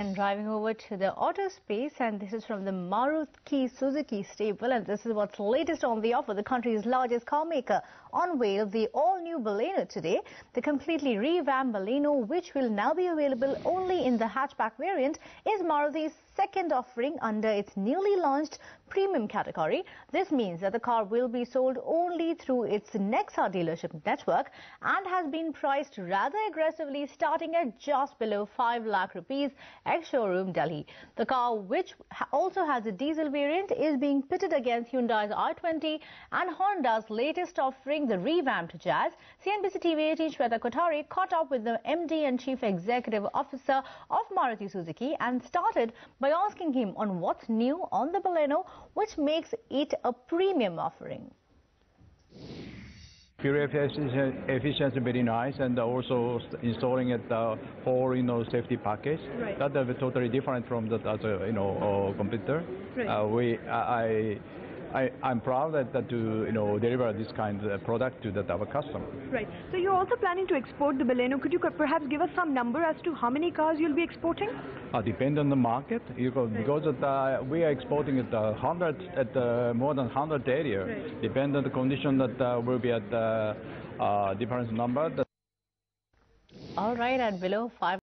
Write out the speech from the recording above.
And driving over to the auto space, and this is from the Maruti Suzuki stable, and this is what's latest on the offer. The country's largest car maker unveiled the all-new Baleno today. The completely revamped Baleno, which will now be available only in the hatchback variant, is Maruti's second offering under its newly launched premium category. This means that the car will be sold only through its Nexa dealership network and has been priced rather aggressively, starting at just below 5 lakh rupees ex-showroom Delhi. The car, which also has a diesel variant, is being pitted against Hyundai's i20 and Honda's latest offering, the revamped Jazz. CNBC TV 18 Sweta Kothari caught up with the MD and Chief Executive Officer of Maruti Suzuki and started by asking him on what's new on the Baleno, which makes it a premium offering. Fuel efficiency very nice, and also installing it uh, whole you know safety package. Right. That is totally different from the other you know uh, computer. Right. Uh, we I. I, I'm proud that, that to you know deliver this kind of product to that our customer. Right. So you're also planning to export the Baleno. Could you perhaps give us some number as to how many cars you'll be exporting? Uh, depend on the market you go, because of the, we are exporting at the hundred at the more than hundred area. Right. Depend on the condition that uh, will be at the uh, different number. All right, at below 5